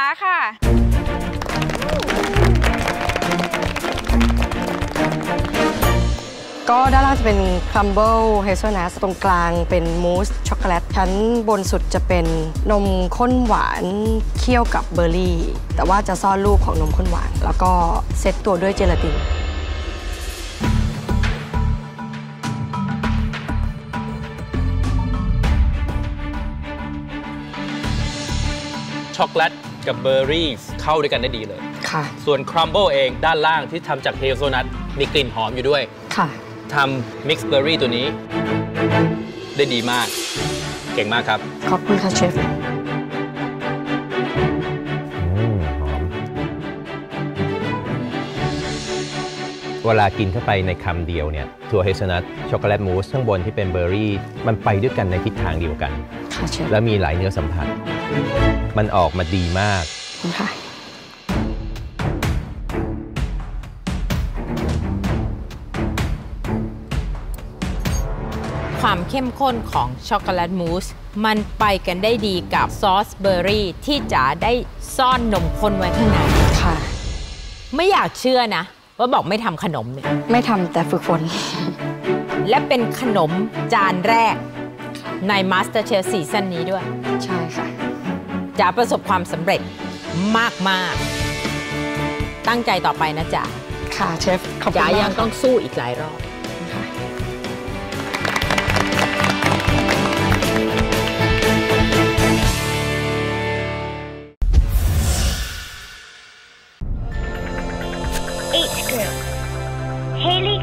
จ๋าค่ะก็ด้านล่างจะเป็น crumble hazelnut ตรงกลางเป็นมูสช็อกโกแลตชั้นบนสุดจะเป็นนมข้นหวานเคี่ยวกับเบอร์รี่ แต่ว่าจะซ่อนรูปของนมข้นหวาน แล้วก็เซตตัวด้วยเจลาตินช็อกโกแลต กับเบอร์รี่เข้าด้วยกันได้ดีเลย ค่ะ ส่วน crumble เองด้านล่างที่ทำจาก hazelnut มีกลิ่นหอมอยู่ด้วยค่ะทำ mix berry ตัวนี้ ได้ดีมาก เก่งมากครับ ขอบคุณค่ะเชฟอืมหอมเวลากินเข้าไปในคำเดียวเนี่ยถั่ว hazelnut ช็อกโกแลตมูสข้างบนที่เป็นเบอร์รี่ มันไปด้วยกันในทิศทางเดียวกันค่ะเชฟแล้วมีหลายเนื้อสัมผัส มันออกมาดีมากขอบคุณค่ะความเข้มข้นของช็อกโกแลตมูส มันไปกันได้ดีกับซอสเบอร์รี่ที่จ๋าได้ซ่อนนมข้นไว้ข้างในค่ะ ไม่อยากเชื่อนะ ว่าบอกไม่ทำขนมเนี่ยไม่ทำแต่ฝึกฝน และเป็นขนมจานแรกใน Master Chef ซีซั่นนี้ด้วย ใช่ค่ะ จะประสบความสำเร็จมากมากตั้งใจต่อไปนะจ๋าค่ะเชฟจ๋ามยังต้องสู้อีกหลายรอบ ค่ะ8 group. Haley